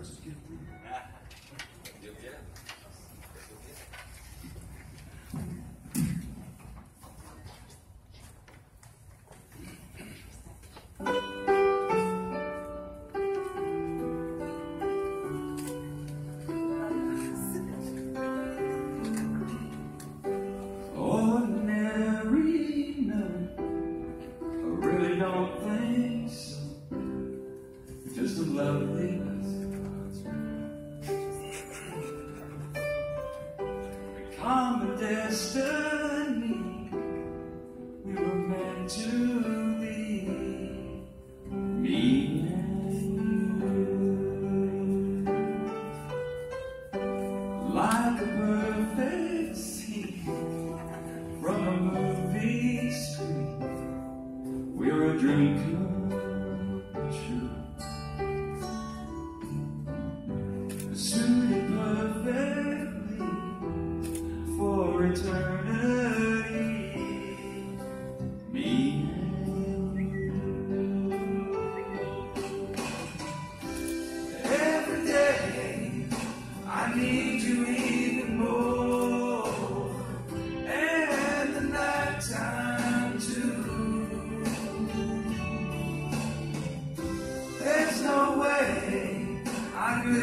just get through. You'll. Just a loveliness. Common destiny, we were meant to eternity. Me and you. Every day I need you even more. And the nighttime too. There's no way I could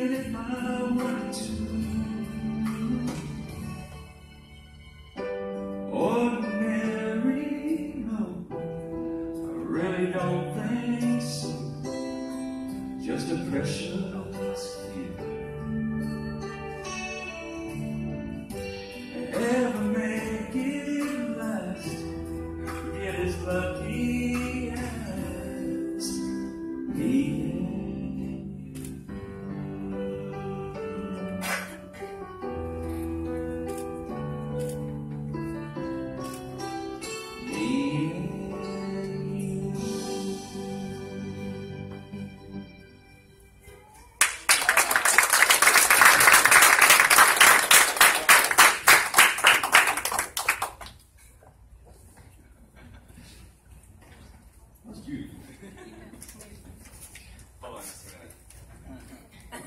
if I wanted to. Ordinary, no, I really don't think so. Just a precious gift. Ever make it last? Get as lucky